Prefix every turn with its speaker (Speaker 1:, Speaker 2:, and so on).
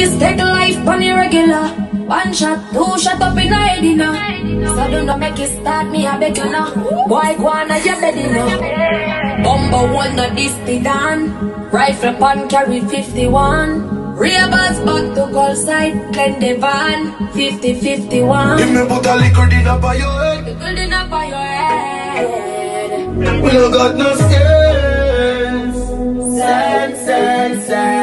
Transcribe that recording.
Speaker 1: this take life on irregular. One shot, two shot up in a head, you. So do not make it start me, I beg you now. Boy, go on, you bed, you know. Bumble one, not this be done. Rifle pan carry 51. Rebels back to call side, clean the van. 50-51.
Speaker 2: Give me put a liquor dinner by your head.
Speaker 1: Building up on your head.
Speaker 2: We don't got no sense. Sense, sense, sense.